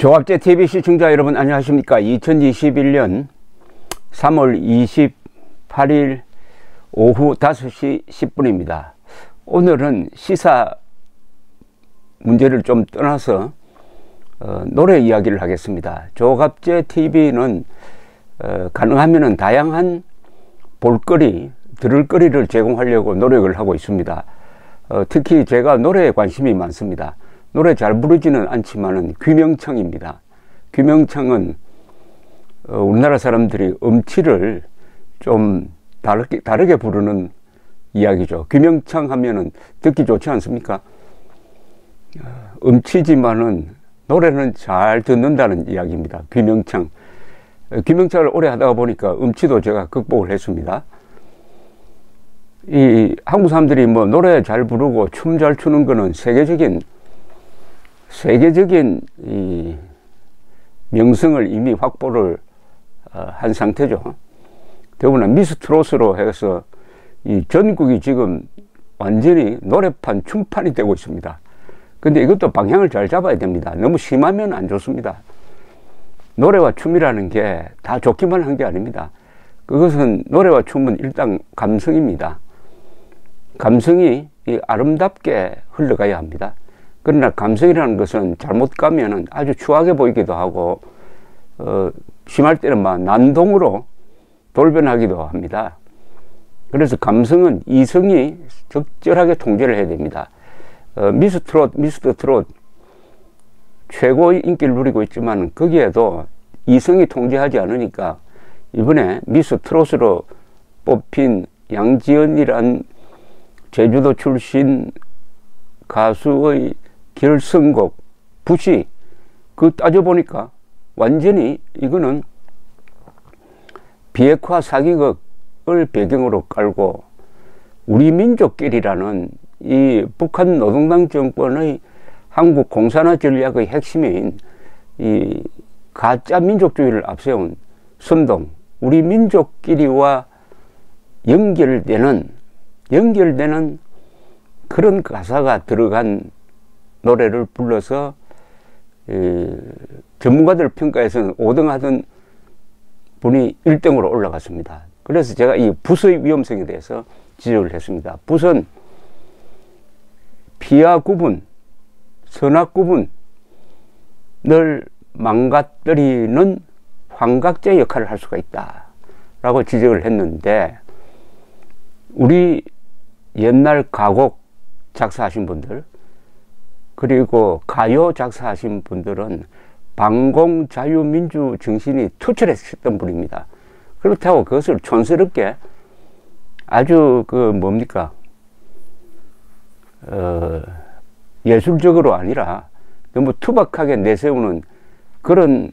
조합제 TV 시청자 여러분 안녕하십니까? 2021년 3월 28일 오후 5시 10분입니다. 오늘은 시사 문제를 좀 떠나서 어, 노래 이야기를 하겠습니다. 조갑제 TV는 어, 가능하면 다양한 볼거리 들을거리를 제공하려고 노력을 하고 있습니다. 어, 특히 제가 노래에 관심이 많습니다 노래 잘 부르지는 않지만은 귀명창입니다. 귀명창은 어, 우리나라 사람들이 음치를 좀 다르게, 다르게 부르는 이야기죠. 귀명창 하면은 듣기 좋지 않습니까? 어, 음치지만은 노래는 잘 듣는다는 이야기입니다. 귀명창. 어, 귀명창을 오래 하다가 보니까 음치도 제가 극복을 했습니다. 이 한국 사람들이 뭐 노래 잘 부르고 춤 잘 추는 거는 세계적인 세계적인 이 명성을 이미 확보를 어, 한 상태죠. 더구나 미스트롯으로 해서 이 전국이 지금 완전히 노래판, 춤판이 되고 있습니다. 근데 이것도 방향을 잘 잡아야 됩니다. 너무 심하면 안 좋습니다. 노래와 춤이라는 게 다 좋기만 한 게 아닙니다. 그것은 노래와 춤은 일단 감성입니다. 감성이 아름답게 흘러가야 합니다. 그러나 감성이라는 것은 잘못 가면은 아주 추하게 보이기도 하고, 어, 심할 때는 막 난동으로 돌변하기도 합니다. 그래서 감성은 이성이 적절하게 통제를 해야 됩니다. 어, 미스 트롯, 미스터 트롯 최고의 인기를 누리고 있지만 거기에도 이성이 통제하지 않으니까 이번에 미스 트롯으로 뽑힌 양지연이란 제주도 출신 가수의 결승곡 부시 그 따져보니까 완전히 이거는 비핵화 사기극을 배경으로 깔고 우리 민족끼리라는 이 북한 노동당 정권의 한국 공산화 전략의 핵심인 이 가짜 민족주의를 앞세운 선동 우리 민족끼리와 연결되는 연결되는 그런 가사가 들어간 노래를 불러서 전문가들 평가에서는 5등 하던 분이 1등으로 올라갔습니다. 그래서 제가 이 붓의 위험성에 대해서 지적을 했습니다. 붓은 피하 구분, 선악 구분을 망가뜨리는 환각제 역할을 할 수가 있다. 라고 지적을 했는데, 우리 옛날 가곡 작사하신 분들, 그리고 가요 작사하신 분들은 반공 자유민주 정신이 투철했던 분입니다. 그렇다고 그것을 촌스럽게 아주 그 뭡니까 어, 예술적으로 아니라 너무 투박하게 내세우는 그런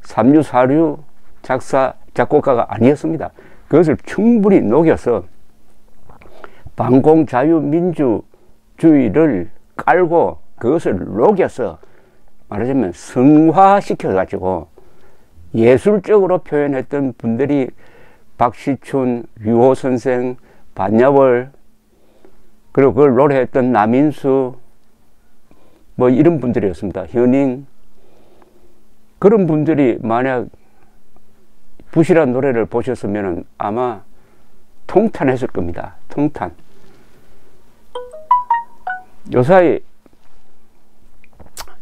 삼류 사류 작사 작곡가가 아니었습니다. 그것을 충분히 녹여서 반공 자유민주주의를 깔고 그것을 녹여서 말하자면 성화시켜 가지고 예술적으로 표현했던 분들이 박시춘, 유호 선생, 반야월 그리고 그걸 노래했던 남인수 뭐 이런 분들이었습니다. 현인 그런 분들이 만약 부실한 노래를 보셨으면 아마 통탄했을 겁니다. 통탄. 요사이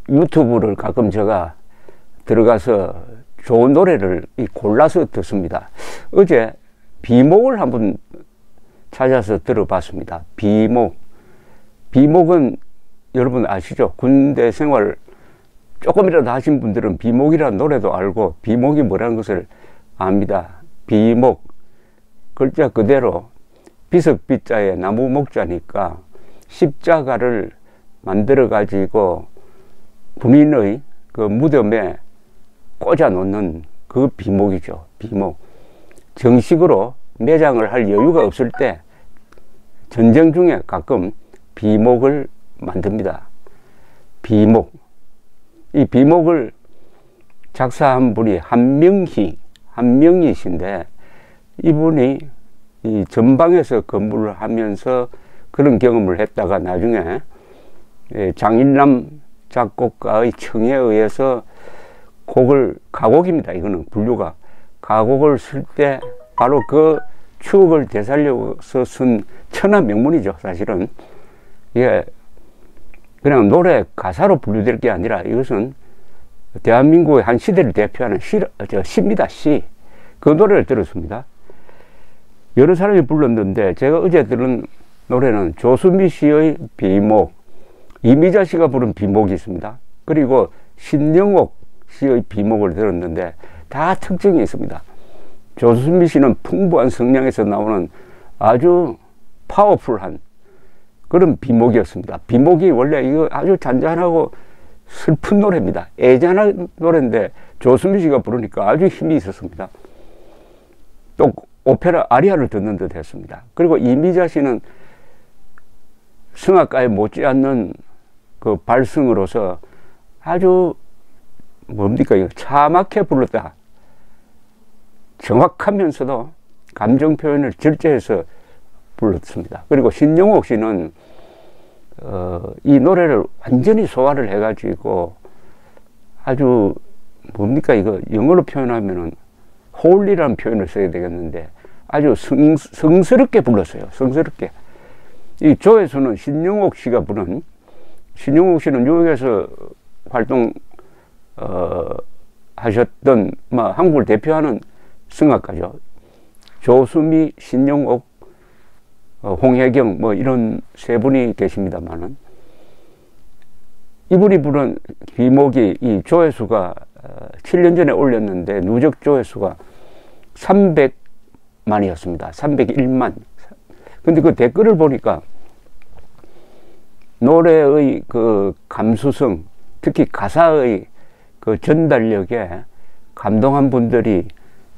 유튜브를 가끔 제가 들어가서 좋은 노래를 골라서 듣습니다. 어제 비목을 한번 찾아서 들어봤습니다. 비목. 비목은 여러분 아시죠? 군대 생활 조금이라도 하신 분들은 비목이라는 노래도 알고 비목이 뭐라는 것을 압니다. 비목. 글자 그대로 비석비자에 나무 목자니까 십자가를 만들어 가지고 군인의 그 무덤에 꽂아 놓는 그 비목이죠. 비목. 정식으로 매장을 할 여유가 없을 때 전쟁 중에 가끔 비목을 만듭니다. 비목. 이 비목을 작사한 분이 한명희, 한명희신데 이분이 이 전방에서 근무를 하면서 그런 경험을 했다가 나중에 예, 장인남 작곡가의 청에 의해서 곡을 가곡입니다. 이거는 분류가 가곡을 쓸 때 바로 그 추억을 되살려서 쓴 천한 명문이죠. 사실은 이게 그냥 노래 가사로 분류될 게 아니라 이것은 대한민국의 한 시대를 대표하는 시, 저, 시입니다. 시. 그 노래를 들었습니다. 여러 사람이 불렀는데 제가 어제 들은 노래는 조수미 씨의 비목, 이미자 씨가 부른 비목이 있습니다. 그리고 신영옥 씨의 비목을 들었는데 다 특징이 있습니다. 조수미 씨는 풍부한 성량에서 나오는 아주 파워풀한 그런 비목이었습니다. 비목이 원래 이거 아주 잔잔하고 슬픈 노래입니다. 애잔한 노래인데 조수미 씨가 부르니까 아주 힘이 있었습니다. 또 오페라 아리아를 듣는 듯 했습니다. 그리고 이미자 씨는 성악가에 못지않는 그 발성으로서 아주 뭡니까 이거 차막해 불렀다. 정확하면서도 감정 표현을 절제해서 불렀습니다. 그리고 신영옥 씨는 어, 이 노래를 완전히 소화를 해가지고 아주 뭡니까 이거 영어로 표현하면은 홀리라는 표현을 써야 되겠는데 아주 성, 성스럽게 불렀어요. 성스럽게. 이 조회수는 신영옥 씨가 부른 신영옥 씨는 뉴욕에서 활동 어, 하셨던 뭐 한국을 대표하는 성악가죠. 조수미, 신영옥, 어, 홍혜경 뭐 이런 세 분이 계십니다만은 이분이 부른 비목이 이 조회수가 7년 어, 전에 올렸는데 누적 조회수가 300만이었습니다. 301만. 근데 그 댓글을 보니까 노래의 그 감수성, 특히 가사의 그 전달력에 감동한 분들이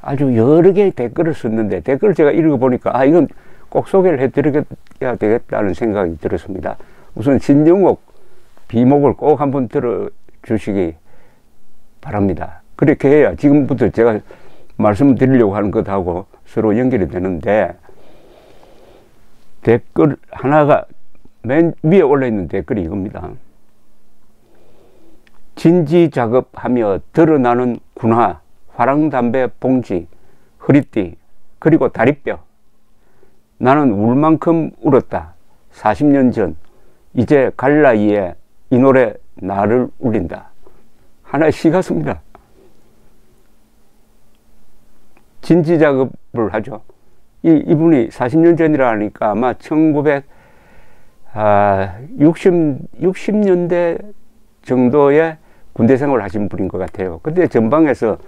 아주 여러 개의 댓글을 썼는데 댓글을 제가 읽어보니까 아, 이건 꼭 소개를 해드려야 되겠다는 생각이 들었습니다. 우선 신영옥 비목을 꼭 한번 들어주시기 바랍니다. 그렇게 해야 지금부터 제가 말씀을 드리려고 하는 것하고 서로 연결이 되는데 댓글 하나가 맨 위에 올라있는 댓글이 이겁니다. 진지 작업하며 드러나는 군화, 화랑담배 봉지, 허리띠, 그리고 다리뼈. 나는 울 만큼 울었다. 40년 전, 이제 갈 나이에 이 노래 나를 울린다. 하나의 시 같습니다. 진지 작업을 하죠. 이, 이분이 40년 전이라니까 아마 1960, 아, 60년대 정도의 군대 생활을 하신 분인 것 같아요. 그때 전방에서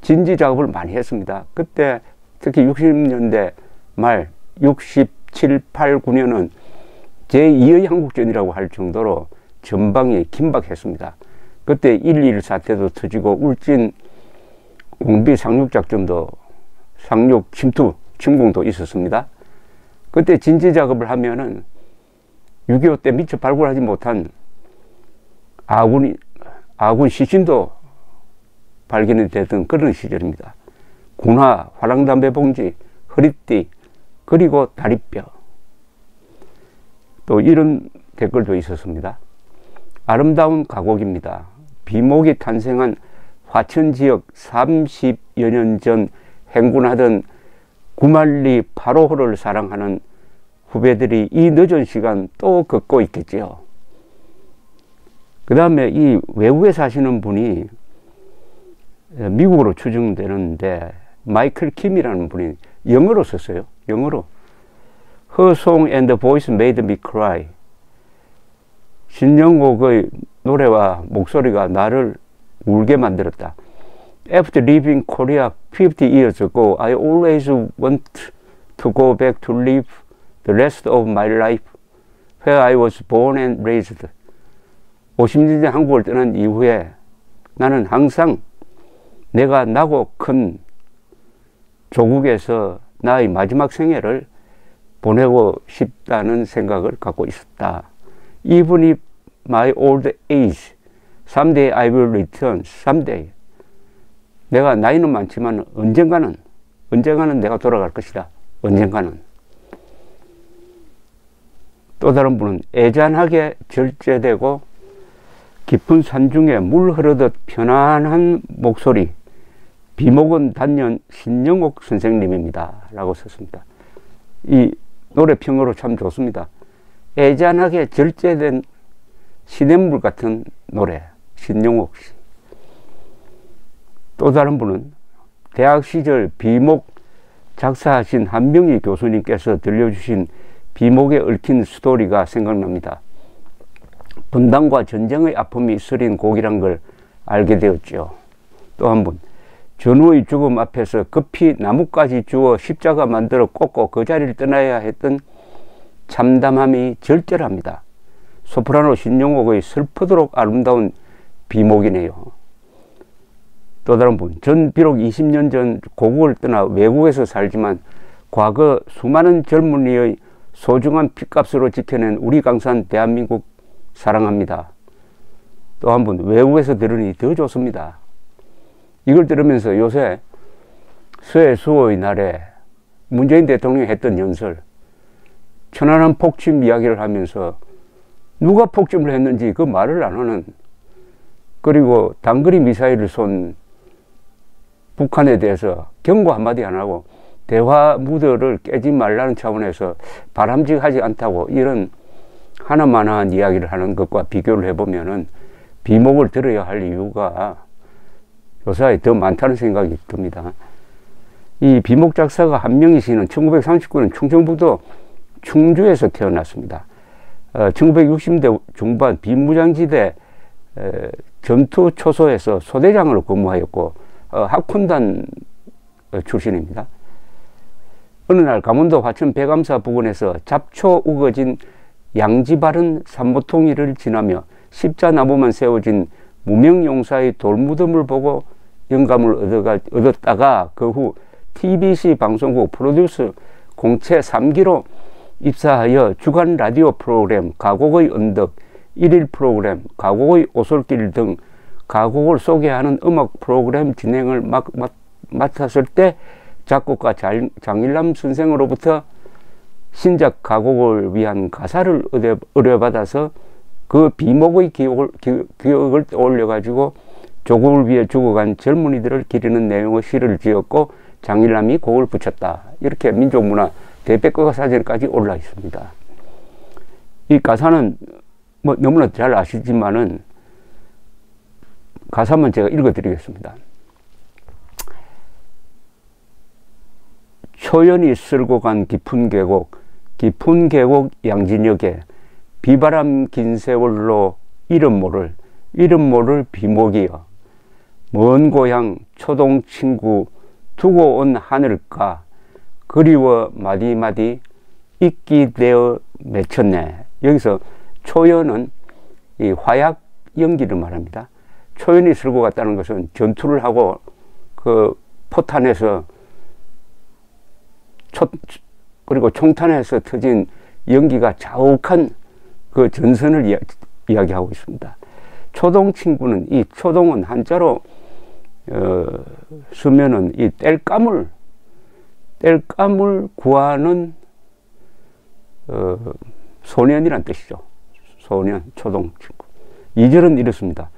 진지 작업을 많이 했습니다. 그때 특히 60년대 말 67, 8, 9년은 제2의 한국전이라고 할 정도로 전방이 긴박했습니다. 그때 1.1 사태도 터지고 울진 공비 상륙작전도 상륙 침투, 침공도 있었습니다. 그때 진지 작업을 하면은 6.25 때 미처 발굴하지 못한 아군이, 아군 시신도 발견이 되던 그런 시절입니다. 군화, 화랑담배 봉지, 허리띠, 그리고 다리뼈. 또 이런 댓글도 있었습니다. 아름다운 가곡입니다. 비목이 탄생한 화천 지역 30여 년 전 행군하던 구만리 8호호를 사랑하는 후배들이 이 늦은 시간 또 걷고 있겠지요. 그 다음에 이 외국에 사시는 분이 미국으로 추정되는데 마이클 킴이라는 분이 영어로 썼어요. 영어로. Her song and the voice made me cry. 신영곡의 노래와 목소리가 나를 울게 만들었다. After leaving Korea 50 years ago, I always want to go back to live the rest of my life where I was born and raised. 50년 전 한국을 떠난 이후에 나는 항상 내가 나고 큰 조국에서 나의 마지막 생애를 보내고 싶다는 생각을 갖고 있었다. Even if my old age, someday I will return, someday. 내가 나이는 많지만 언젠가는, 언젠가는 내가 돌아갈 것이다. 언젠가는. 또 다른 분은 애잔하게 절제되고 깊은 산 중에 물 흐르듯 편안한 목소리 비목은 단연 신영옥 선생님입니다. 라고 썼습니다. 이 노래 평으로 참 좋습니다. 애잔하게 절제된 시냇물 같은 노래 신영옥 씨. 또 다른 분은 대학 시절 비목 작사하신 한명희 교수님께서 들려주신 비목에 얽힌 스토리가 생각납니다. 분단과 전쟁의 아픔이 쓰린 곡이란 걸 알게 되었죠. 또한 분, 전우의 죽음 앞에서 급히 나뭇가지 주어 십자가 만들어 꽂고 그 자리를 떠나야 했던 참담함이 절절합니다. 소프라노 신용옥의 슬프도록 아름다운 비목이네요. 또 다른 분, 전 비록 20년 전 고국을 떠나 외국에서 살지만 과거 수많은 젊은이의 소중한 핏값으로 지켜낸 우리 강산 대한민국 사랑합니다. 또 한 분, 외국에서 들으니 더 좋습니다. 이걸 들으면서 요새 서해 수호의 날에 문재인 대통령이 했던 연설, 천안함 폭침 이야기를 하면서 누가 폭침을 했는지 그 말을 안 하는 그리고 단거리 미사일을 쏜 북한에 대해서 경고 한마디 안 하고 대화 무드를 깨지 말라는 차원에서 바람직하지 않다고 이런 하나만한 이야기를 하는 것과 비교를 해보면은 비목을 들어야 할 이유가 요사에 더 많다는 생각이 듭니다. 이 비목 작사가 한명희 씨는 1939년 충청북도 충주에서 태어났습니다. 어, 1960대 중반 비무장지대 에, 전투 초소에서 소대장으로 근무하였고 어, 학군단 출신입니다. 어느 날 강원도 화천 배감사 부근에서 잡초 우거진 양지 바른 산모통이를 지나며 십자나무만 세워진 무명용사의 돌무덤을 보고 영감을 얻었다가 그 후 TBC 방송국 프로듀스 공채 3기로 입사하여 주간 라디오 프로그램 가곡의 언덕, 일일 프로그램 가곡의 오솔길 등 가곡을 소개하는 음악 프로그램 진행을 막, 막, 맡았을 때 작곡가 장, 장일남 선생으로부터 신작 가곡을 위한 가사를 의뢰, 의뢰 받아서 그 비목의 기억을, 기억을 떠올려가지고 조국을 위해 죽어간 젊은이들을 기리는 내용의 시를 지었고 장일남이 곡을 붙였다. 이렇게 민족문화 대백과 사전까지 올라 있습니다. 이 가사는 뭐 너무나 잘 아시지만은 가사만 제가 읽어드리겠습니다. 초연이 쓸고 간 깊은 계곡, 깊은 계곡 양진역에 비바람 긴 세월로 이름 모를, 이름 모를 비목이여. 먼 고향 초동 친구 두고 온 하늘가 그리워 마디마디 잊기 되어 맺혔네. 여기서 초연은 이 화약 연기를 말합니다. 초연이 쓸고 갔다는 것은 전투를 하고 그 포탄에서 초, 그리고 총탄에서 터진 연기가 자욱한 그 전선을 이야, 이야기하고 있습니다. 초동 친구는 이 초동은 한자로 어, 쓰면은 이 뗄감을 뗄감을 구하는 어, 소년이란 뜻이죠. 소년, 초동 친구. 이절은 이렇습니다.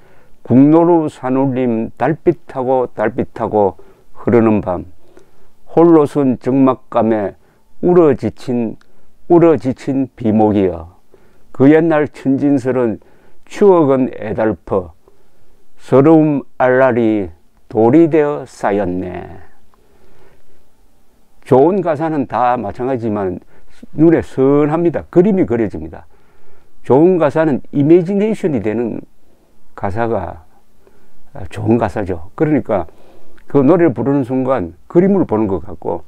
국로로 산울림 달빛하고 달빛하고 흐르는 밤 홀로 선 적막감에 울어지친 울어지친 비목이여 그 옛날 천진설은 추억은 애달퍼 서러움 알랄이 돌이 되어 쌓였네. 좋은 가사는 다 마찬가지지만 눈에 선합니다. 그림이 그려집니다. 좋은 가사는 이미지네이션이 되는 가사가 좋은 가사죠. 그러니까 그 노래를 부르는 순간 그림을 보는 것 같고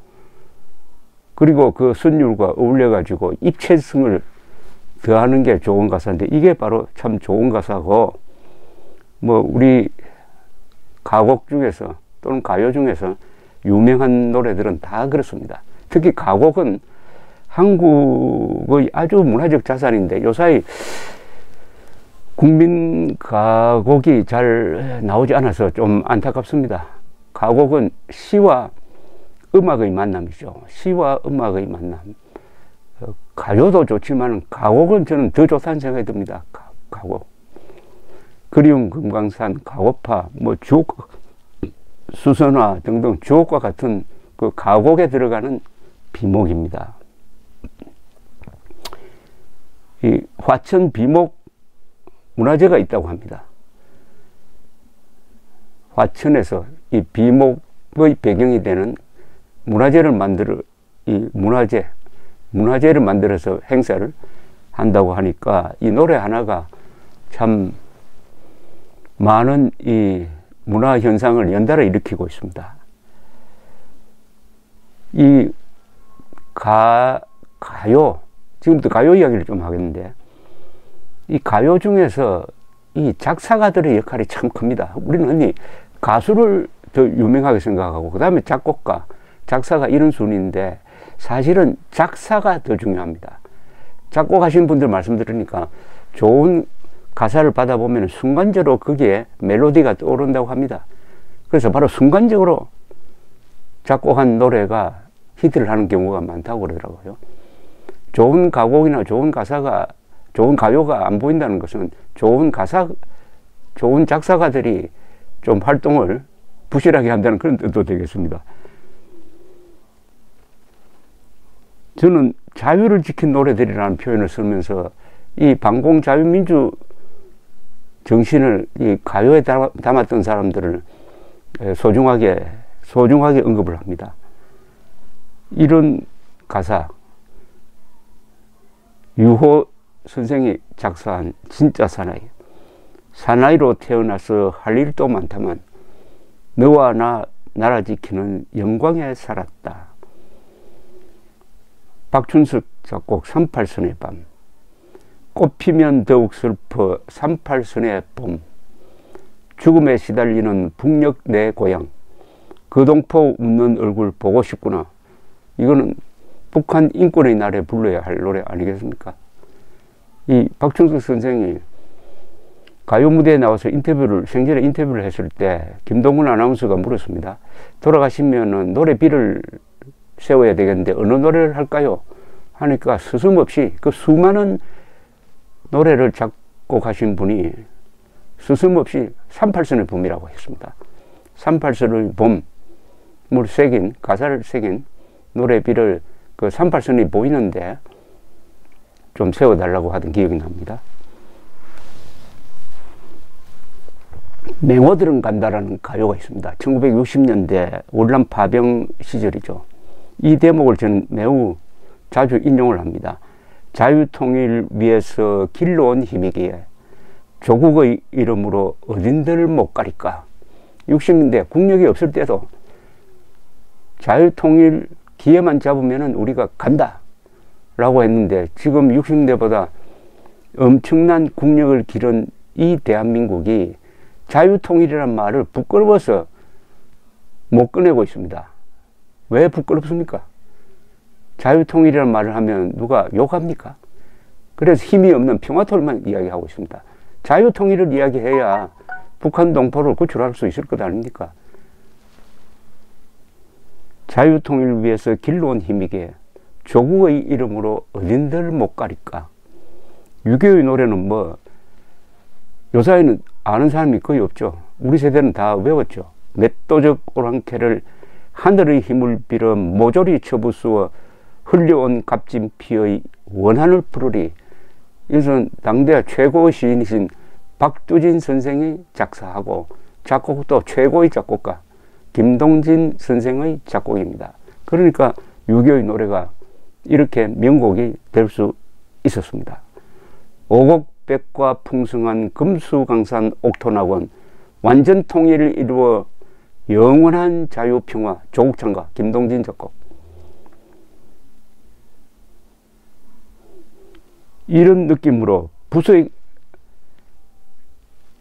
그리고 그 선율과 어울려 가지고 입체성을 더하는 게 좋은 가사인데 이게 바로 참 좋은 가사고 뭐 우리 가곡 중에서 또는 가요 중에서 유명한 노래들은 다 그렇습니다. 특히 가곡은 한국의 아주 문화적 자산인데 요사이 국민 가곡이 잘 나오지 않아서 좀 안타깝습니다. 가곡은 시와 음악의 만남이죠. 시와 음악의 만남. 어, 가요도 좋지만 가곡은 저는 더 좋다는 생각이 듭니다. 가, 곡 그리운 금강산, 가고파, 뭐 주옥, 수선화 등등 주옥과 같은 그 가곡에 들어가는 비목입니다. 이 화천 비목 문화재가 있다고 합니다. 화천에서 이 비목의 배경이 되는 문화재를 만들어 이 문화재 문화재를 만들어서 행사를 한다고 하니까 이 노래 하나가 참 많은 이 문화 현상을 연달아 일으키고 있습니다. 이 가, 가요, 지금부터 가요 이야기를 좀 하겠는데, 이 가요 중에서 이 작사가들의 역할이 참 큽니다. 우리는 흔히 가수를 더 유명하게 생각하고, 그 다음에 작곡가, 작사가 이런 순위인데, 사실은 작사가 더 중요합니다. 작곡하신 분들 말씀 들으니까 좋은 가사를 받아보면 순간적으로 거기에 멜로디가 떠오른다고 합니다. 그래서 바로 순간적으로 작곡한 노래가 히트를 하는 경우가 많다고 그러더라고요. 좋은 가곡이나 좋은 가사가, 좋은 가요가 안 보인다는 것은 좋은 가사, 좋은 작사가들이 좀 활동을 부실하게 한다는 그런 뜻도 되겠습니다. 저는 자유를 지킨 노래들이라는 표현을 쓰면서 이 반공 자유민주 정신을 이 가요에 담았던 사람들을 소중하게 소중하게 언급을 합니다. 이런 가사 유호 선생이 작사한 진짜 사나이. 사나이로 태어나서 할 일도 많다만 너와 나 나라 지키는 영광에 살았다. 박춘석 작곡 38선의 밤. 꽃피면 더욱 슬퍼 38선의 봄. 죽음에 시달리는 북녘 내 고향. 그 동포 웃는 얼굴 보고 싶구나. 이거는 북한 인권의 날에 불러야 할 노래 아니겠습니까? 이 박충석 선생이 가요 무대에 나와서 인터뷰를, 생전에 인터뷰를 했을 때 김동훈 아나운서가 물었습니다. 돌아가시면은 노래비를 세워야 되겠는데 어느 노래를 할까요? 하니까 스스없이 그 수많은 노래를 작곡하신 분이 스스없이 38선의 봄이라고 했습니다. 38선의 봄을 새긴, 가사를 새긴 노래비를 그 38선이 보이는데 좀 세워달라고 하던 기억이 납니다. 맹어들은 간다라는 가요가 있습니다. 1960년대 월남 파병 시절이죠. 이 대목을 저는 매우 자주 인용을 합니다. 자유통일 위해서 길러온 힘이기에 조국의 이름으로 어딘들 못 가릴까. 60년대 국력이 없을 때도 자유통일 기회만 잡으면 우리가 간다. 라고 했는데 지금 60년대보다 엄청난 국력을 기른 이 대한민국이 자유통일이란 말을 부끄러워서 못 꺼내고 있습니다. 왜 부끄럽습니까? 자유통일이라는 말을 하면 누가 욕합니까? 그래서 힘이 없는 평화통일만 이야기하고 있습니다. 자유통일을 이야기해야 북한 동포를 구출할 수 있을 것 아닙니까? 자유통일을 위해서 길러온 힘이기에 조국의 이름으로 어딘들 못 가릴까? 유교의 노래는 뭐 요사이는 아는 사람이 거의 없죠. 우리 세대는 다 외웠죠. 맷도적 오랑캐를 하늘의 힘을 빌어 모조리 쳐부수어 흘려온 값진 피의 원한을 부르리. 이것은 당대 최고 시인이신 박두진 선생이 작사하고 작곡도 최고의 작곡가 김동진 선생의 작곡입니다. 그러니까 유교의 노래가 이렇게 명곡이 될 수 있었습니다. 오곡백과 풍성한 금수강산 옥토낙원 완전 통일을 이루어 영원한 자유평화 조국창가 김동진 작곡 이런 느낌으로 부서의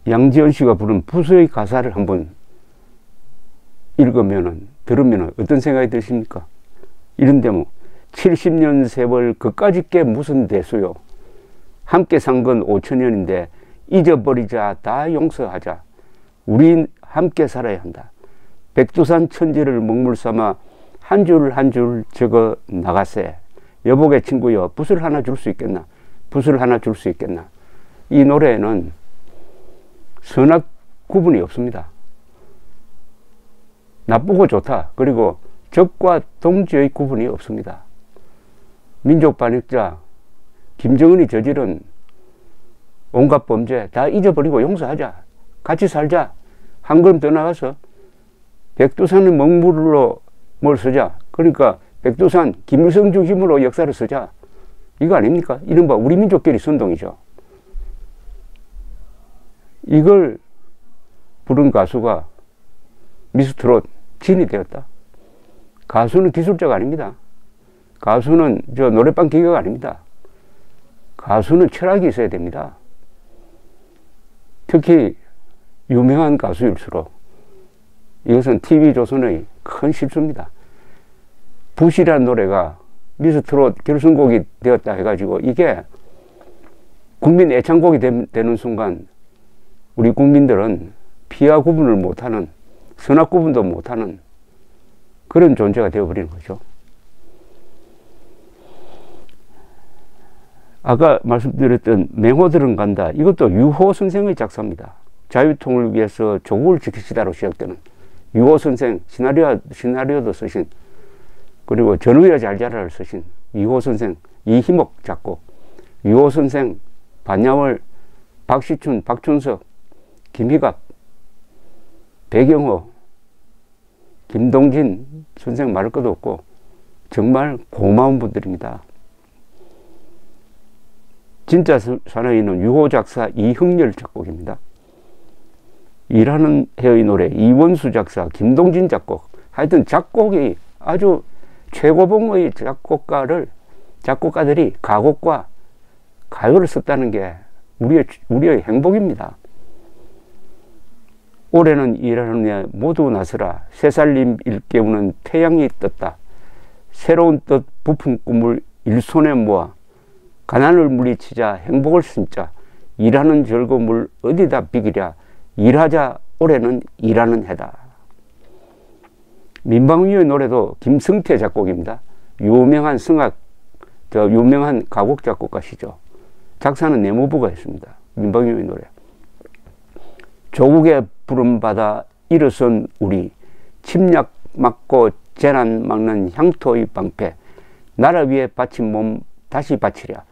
양지연 씨가 부른 부서의 가사를 한번 읽으면은 들으면은 어떤 생각이 드십니까? 이런 대목 70년 세월 그까짓 게 무슨 대수요 함께 산 건 5천년인데 잊어버리자 다 용서하자 우린 함께 살아야 한다 백두산 천지를 먹물 삼아 한 줄 한 줄 적어 나가세 여보게 친구여 붓을 하나 줄 수 있겠나 붓을 하나 줄 수 있겠나 이 노래는 선악 구분이 없습니다. 나쁘고 좋다. 그리고 적과 동지의 구분이 없습니다. 민족 반역자 김정은이 저지른 온갖 범죄 다 잊어버리고 용서하자. 같이 살자. 한 걸음 더 나가서 백두산을 먹물로 뭘 쓰자. 그러니까 백두산 김일성 중심으로 역사를 쓰자. 이거 아닙니까? 이른바 우리 민족끼리 선동이죠. 이걸 부른 가수가 미스트롯 진이 되었다. 가수는 기술자가 아닙니다. 가수는 저 노래방 기계가 아닙니다. 가수는 철학이 있어야 됩니다. 특히 유명한 가수일수록 이것은 TV조선의 큰 실수입니다. 부시라는 노래가 미스트롯 결승곡이 되었다 해가지고 이게 국민 애창곡이 되는 순간 우리 국민들은 피와 구분을 못하는 선악 구분도 못하는 그런 존재가 되어버리는 거죠. 아까 말씀드렸던 맹호들은 간다. 이것도 유호 선생의 작사입니다. 자유통을 위해서 조국을 지키시다로 시작되는 유호 선생 시나리오, 시나리오도 쓰신 그리고 전우여 잘 자라를 쓰신 유호 선생 이희목 작곡 유호 선생 반야월 박시춘 박춘석 김희갑 배경호 김동진 선생 말할 것도 없고 정말 고마운 분들입니다. 진짜 사나이는 유호 작사 이흥렬 작곡입니다. 일하는 해의 노래 이원수 작사 김동진 작곡 하여튼 작곡이 아주 최고봉의 작곡가를 작곡가들이 가곡과 가요를 썼다는 게 우리의 우리의 행복입니다. 올해는 일하는 해 모두 나서라 새살림 일깨우는 태양이 떴다. 새로운 뜻 부푼 꿈을 일손에 모아 가난을 물리치자 행복을 심자 일하는 즐거움을 어디다 비기랴 일하자 올해는 일하는 해다. 민방위의 노래도 김승태 작곡입니다. 유명한 성악, 저 유명한 가곡 작곡가시죠. 작사는 내무부가 했습니다. 민방위의 노래. 조국의 부름받아 일어선 우리 침략 막고 재난 막는 향토의 방패 나라 위에 바친 몸 다시 바치랴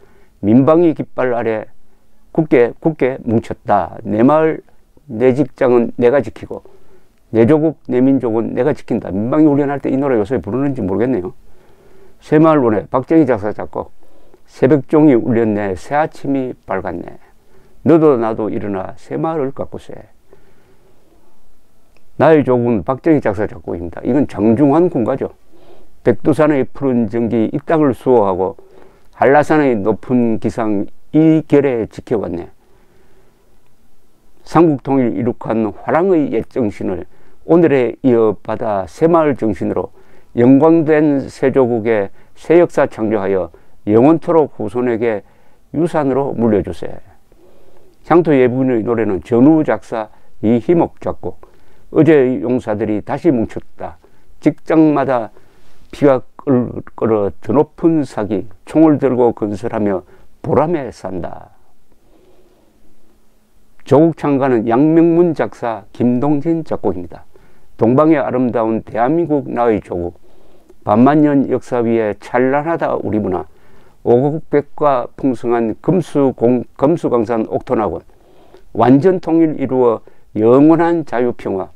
민방위 깃발 아래 굳게 굳게 뭉쳤다. 내 마을 내 직장은 내가 지키고 내 조국 내 민족은 내가 지킨다. 민방위 훈련할 때 이 노래 요새 부르는지 모르겠네요. 새마을 노래 박정희 작사 작곡 새벽종이 울렸네 새 아침이 밝았네 너도 나도 일어나 새마을을 가꾸세 나의 조국은 박정희 작사 작곡입니다. 이건 정중한 군가죠. 백두산의 푸른 전기 이 땅을 수호하고 한라산의 높은 기상 이 결에 지켜왔네. 삼국통일 이룩한 화랑의 옛 정신을 오늘에 이어받아 새마을 정신으로 영광된 새조국의 새 역사 창조하여 영원토록 후손에게 유산으로 물려주세. 향토 예분의 노래는 전우 작사 이희목 작곡 어제의 용사들이 다시 뭉쳤다. 직장마다 피가 끓어 드높은 사기 총을 들고 건설하며 보람에 산다. 조국 창가는 양명문 작사 김동진 작곡입니다. 동방의 아름다운 대한민국 나의 조국 반만년 역사 위에 찬란하다 우리 문화 오국백과 풍성한 금수 공, 금수강산 옥토나곤 완전 통일 이루어 영원한 자유평화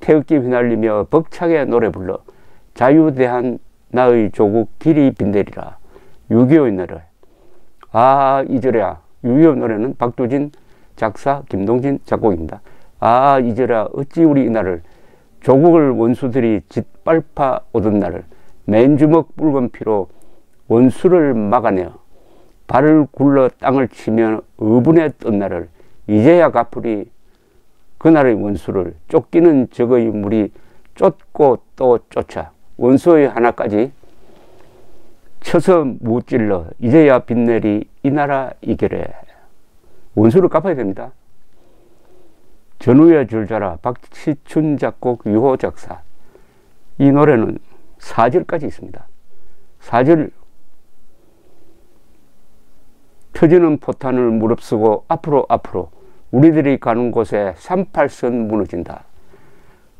태극기 휘날리며 벅차게 노래 불러 자유대한 나의 조국 길이 빈대리라. 6.25의 노래. 아 이절야 6.25 노래는 박두진 작사 김동진 작곡입니다. 아 이절야 어찌 우리 이날을 조국을 원수들이 짓밟아 오던 날을 맨주먹 붉은 피로 원수를 막아내어 발을 굴러 땅을 치며 의분에 떤 날을 이제야 갚으리. 그날의 원수를 쫓기는 적의 물이 쫓고 또 쫓아 원수의 하나까지 쳐서 무찔러 이제야 빛내리 이 나라 이결에 원수를 갚아야 됩니다. 전우의 줄자라 박치춘 작곡 유호 작사 이 노래는 4절까지 있습니다. 4절 터지는 포탄을 무릅쓰고 앞으로 앞으로 우리들이 가는 곳에 38선 무너진다.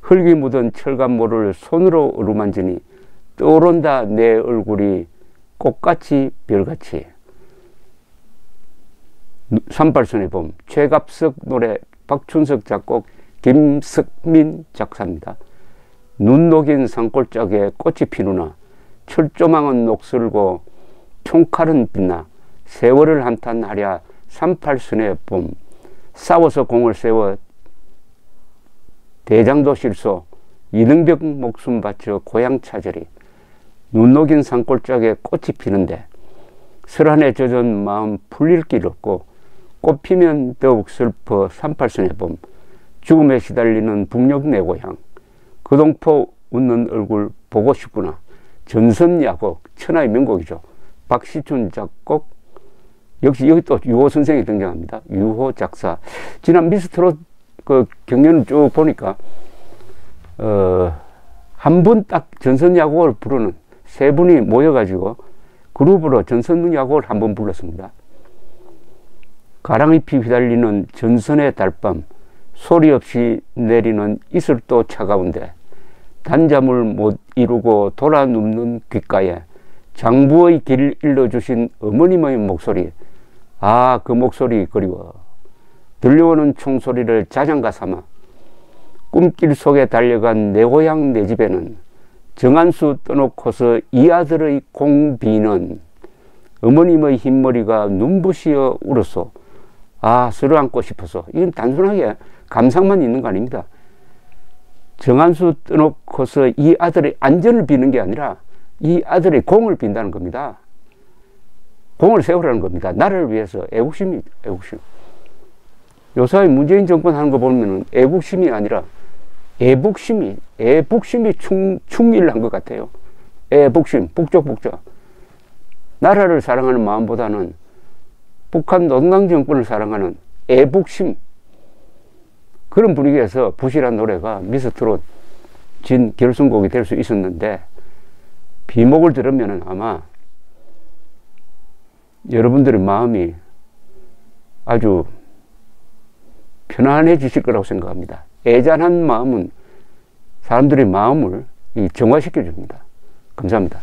흙이 묻은 철갑모를 손으로 어루만지니 떠오른다 내 얼굴이 꽃같이 별같이 38선의 봄 최갑석 노래 박춘석 작곡 김석민 작사입니다. 눈 녹인 산골짜기에 꽃이 피누나 철조망은 녹슬고 총칼은 빛나 세월을 한탄하랴 38선의 봄 싸워서 공을 세워 대장도 실소 이등병 목숨 바쳐 고향 차절이 눈 녹인 산골짜기에 꽃이 피는데 설한에 젖은 마음 풀릴 길 없고 꽃 피면 더욱 슬퍼 38선의 봄 죽음에 시달리는 북녘 내 고향 그 동포 웃는 얼굴 보고 싶구나 전선야곡 천하의 명곡이죠 박시춘 작곡 역시 여기 또 유호 선생이 등장합니다. 유호 작사. 지난 미스트롯 그 경연을 쭉 보니까, 어, 한 분 딱 전선 야곡을 부르는 세 분이 모여가지고 그룹으로 전선 야곡을 한번 불렀습니다. 가랑잎이 휘달리는 전선의 달밤, 소리 없이 내리는 이슬도 차가운데, 단잠을 못 이루고 돌아 눕는 귓가에 장부의 길을 일러주신 어머님의 목소리, 아, 그 목소리 그리워. 들려오는 총소리를 자장가 삼아 꿈길 속에 달려간 내 고향 내 집에는 정한수 떠놓고서 이 아들의 공비는 어머님의 흰머리가 눈부시어 울었소. 아, 서로 안고 싶어서. 이건 단순하게 감상만 있는 거 아닙니다. 정한수 떠놓고서 이 아들의 안전을 비는 게 아니라 이 아들의 공을 빈다는 겁니다. 공을 세우라는 겁니다. 나라를 위해서 애국심이 애국심. 요사이 문재인 정권 하는 거 보면은 애국심이 아니라 애북심이 애북심이 충, 충일한 것 같아요. 애북심, 북적북적. 나라를 사랑하는 마음보다는 북한 노동당 정권을 사랑하는 애북심 그런 분위기에서 부실한 노래가 미스트롯 진 결승곡이 될 수 있었는데 비목을 들으면 아마 여러분들의 마음이 아주 편안해지실 거라고 생각합니다. 애잔한 마음은 사람들의 마음을 정화시켜 줍니다. 감사합니다.